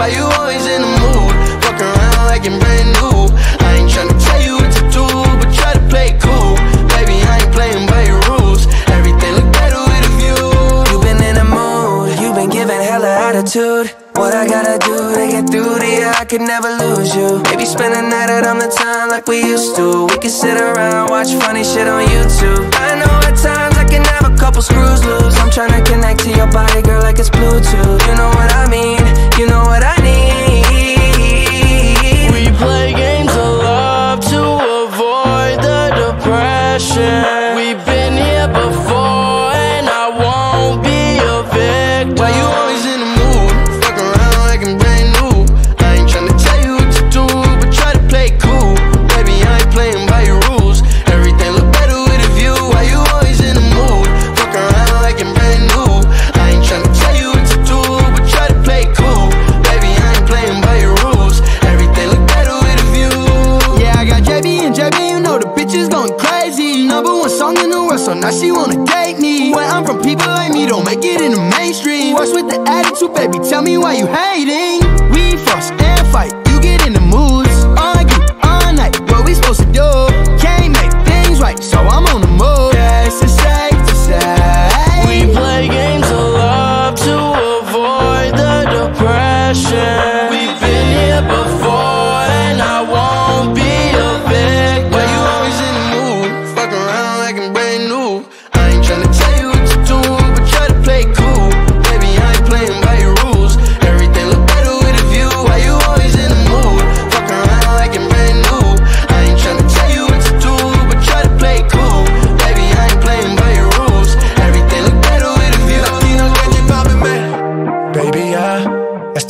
Why you always in the mood? Fuck around like you're brand new. I ain't tryna tell you what to do, but try to play cool. Baby, I ain't playing by your rules. Everything look better with a view. You've been in the mood, You've been giving hella attitude. What I gotta do to get through to you? I could never lose you. Maybe spend a night out on the town like we used to. We could sit around, watch funny shit on YouTube. I know at times I can have a couple screws loose. I'm tryna connect to your body, girl, like it's Bluetooth. You know what I mean? You know what I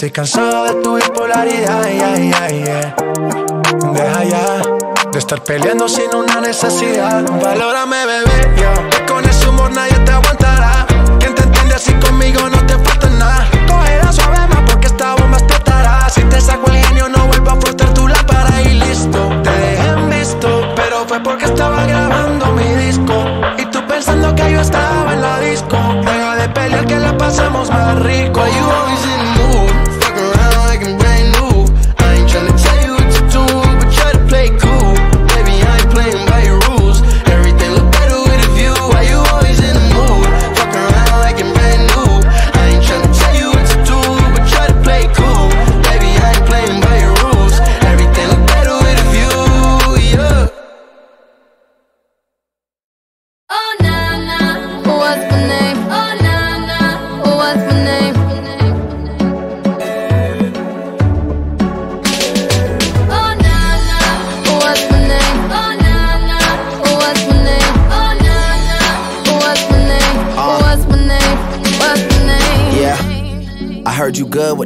Estoy cansado de tu bipolaridad, yeah, yeah, yeah. Deja ya de estar peleando sin una necesidad. Valórame, bebé, yo. Con ese humor nadie te aguantará.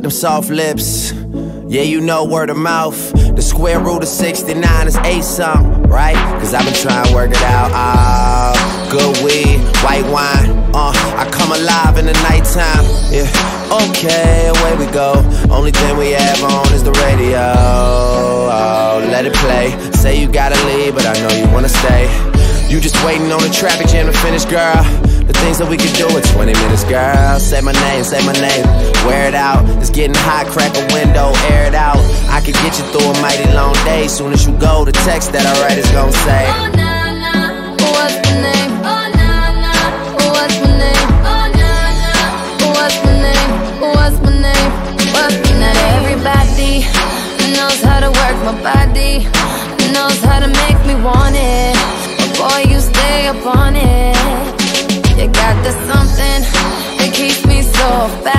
them soft lips. Yeah, you know word of mouth. The square root of 69 is eight something, right? Cause I've been trying to work it out. Ah, oh, good weed, white wine. Uh, I come alive in the nighttime. Yeah, okay, away we go. Only thing we have on is the radio. Oh, let it play. Say you gotta leave, but I know you wanna stay. You just waiting on the traffic jam to finish, girl. The things that we could do in 20 minutes, girl. Say my name, say my name. Wear it out. It's getting hot, crack a window, air it out. I could get you through a mighty long day. Soon as you go, the text that I write is gonna say. yourself back.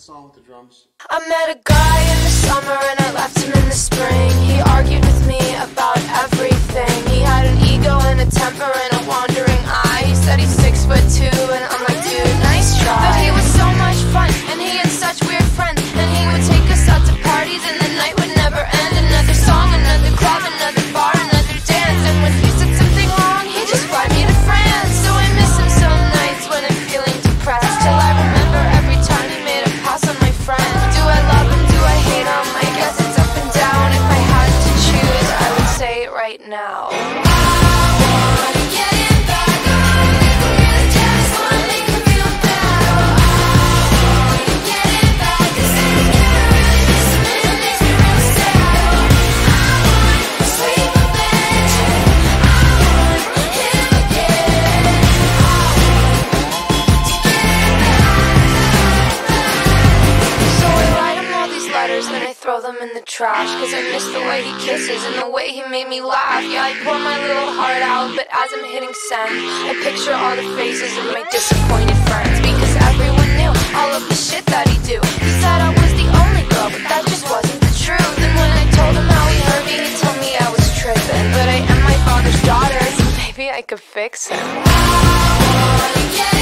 song with the drums? I met a guy in the summer and I left him in the spring. He argued with me about everything. He had an ego and a temper. trash. Cause I miss the way he kisses and the way he made me laugh. Yeah, I pour my little heart out, but as I'm hitting send, I picture all the faces of my disappointed friends. Because everyone knew all of the shit that he do. He said I was the only girl, but that just wasn't the truth. And when I told him how he hurt me, he told me I was tripping. But I am my father's daughter, so maybe I could fix him. I wanna get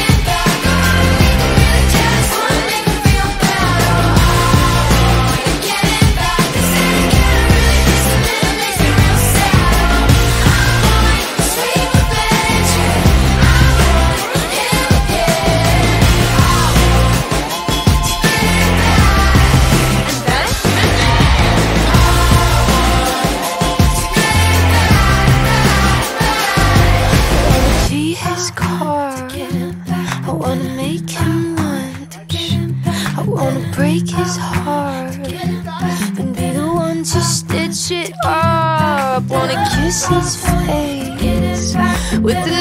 kisses fades with the